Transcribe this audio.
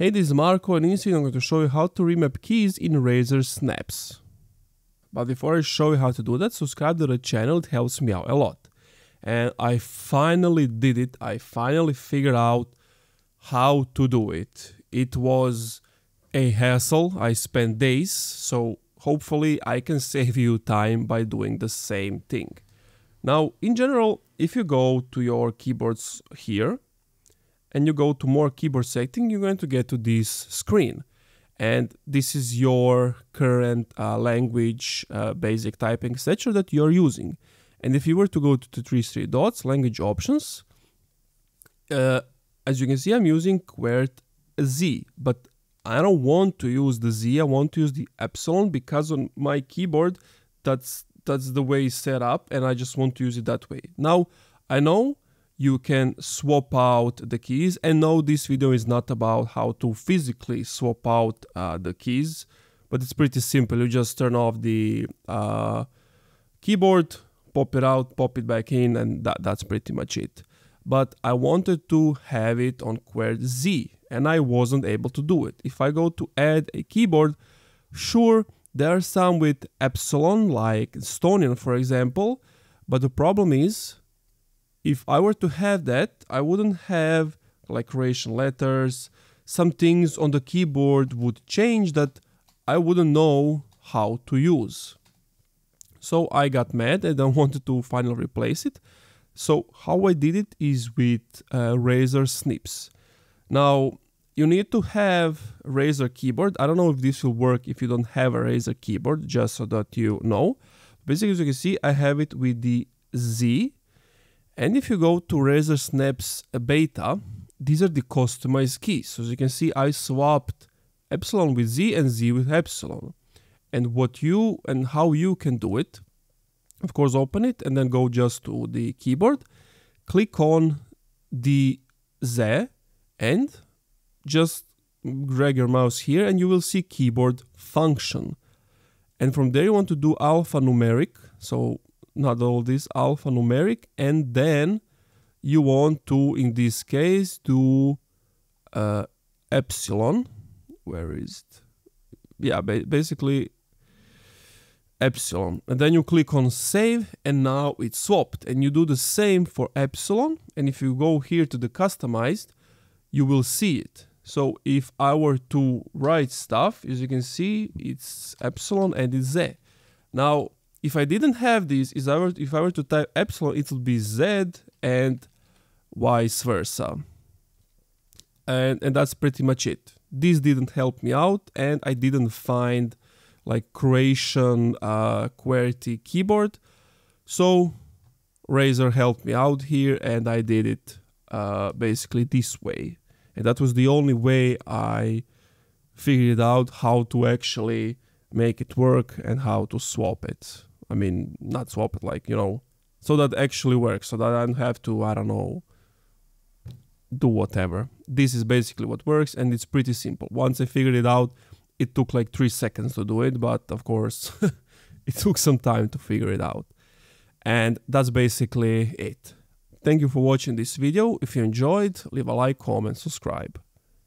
Hey, this is Marko and in this video I'm going to show you how to remap keys in Razer Synapse. But before I show you how to do that, subscribe to the channel, it helps me out a lot. And I finally did it, I finally figured out how to do it. It was a hassle, I spent days, so hopefully I can save you time by doing the same thing. Now, in general, if you go to your keyboards here, and you go to more keyboard setting, you're going to get to this screen. And this is your current uh, language, uh, basic typing, etc. that you're using. And if you were to go to the three three dots, language options, uh, as you can see, I'm using QWERTY Z, but I don't want to use the Z, I want to use the epsilon because on my keyboard, that's that's the way it's set up and I just want to use it that way. Now, I know you can swap out the keys. And no, this video is not about how to physically swap out uh, the keys, but it's pretty simple. You just turn off the uh, keyboard, pop it out, pop it back in, and that, that's pretty much it. But I wanted to have it on QWERTY Z, and I wasn't able to do it. If I go to add a keyboard, sure, there are some with epsilon, like Estonian, for example, but the problem is if I were to have that, I wouldn't have like Croatian letters. Some things on the keyboard would change that I wouldn't know how to use. So I got mad and I wanted to finally replace it. So how I did it is with uh, Razer Synapse. Now you need to have a Razer keyboard. I don't know if this will work if you don't have a Razer keyboard, just so that you know. Basically, as you can see, I have it with the Z and if you go to Razer Synapse beta, these are the customized keys. So as you can see, I swapped epsilon with Z and Z with epsilon. And what you and how you can do it, of course, open it and then go just to the keyboard, click on the Z and just drag your mouse here and you will see keyboard function. And from there you want to do alphanumeric. So not all this alphanumeric and then you want to in this case do uh, epsilon. Where is it? Yeah ba basically epsilon. And then you click on save and now it's swapped. And you do the same for epsilon and if you go here to the customized you will see it. So if I were to write stuff as you can see it's epsilon and it's z now if I didn't have this, if I were, if I were to type epsilon, it would be z and vice versa. And, and that's pretty much it. This didn't help me out and I didn't find like Croatian uh, QWERTY keyboard. So Razer helped me out here and I did it uh, basically this way. And that was the only way I figured out how to actually make it work and how to swap it. I mean, not swap it, like, you know, so that actually works, so that I don't have to, I don't know, do whatever. This is basically what works and it's pretty simple. Once I figured it out, it took like three seconds to do it, but of course, it took some time to figure it out. And that's basically it. Thank you for watching this video. If you enjoyed, leave a like, comment, subscribe.